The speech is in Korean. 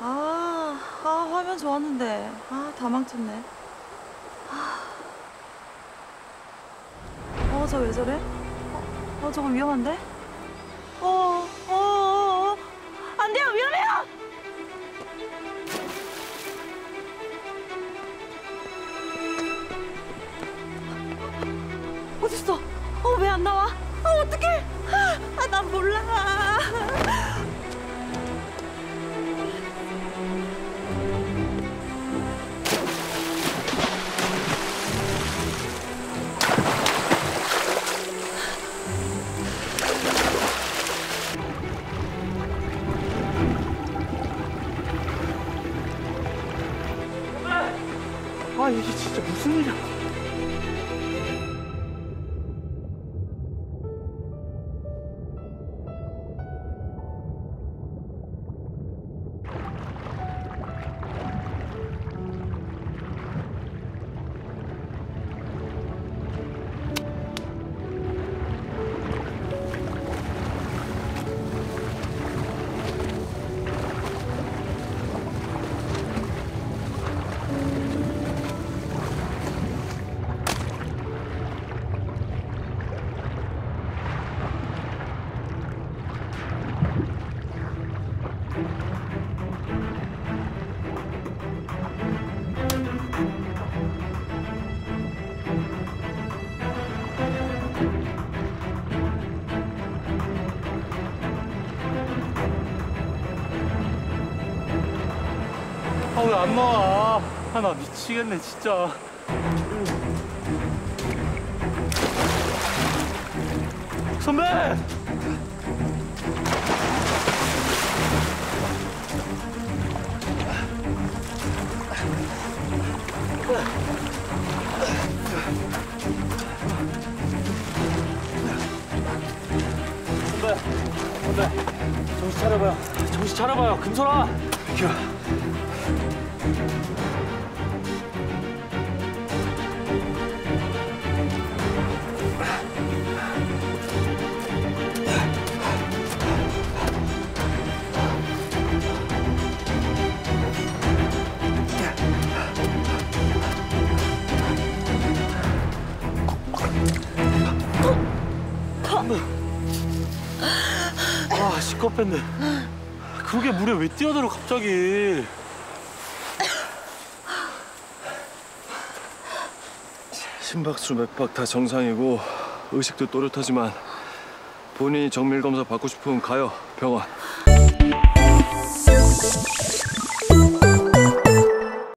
아, 아 화면 좋았는데 아 다 망쳤네. 아. 어, 저 왜 저래? 어, 어 저거 위험한데? 어, 어, 어, 어. 안 돼요, 위험해요! 어딨어? 어, 왜 안 나와? 아, 어떡해! 아, 난 몰라. 이게 진짜 무슨 일이야? 아 왜 안 나와? 아 나 미치겠네 진짜. 선배! 선배, 선배, 정신 차려봐요. 정신 차려봐요. 금솔아. 큐. 아 시커뺐네 그게 물에 왜 뛰어들어 갑자기 심박수 몇 박 다 정상이고 의식도 또렷하지만 본인이 정밀 검사 받고 싶으면 가요 병원.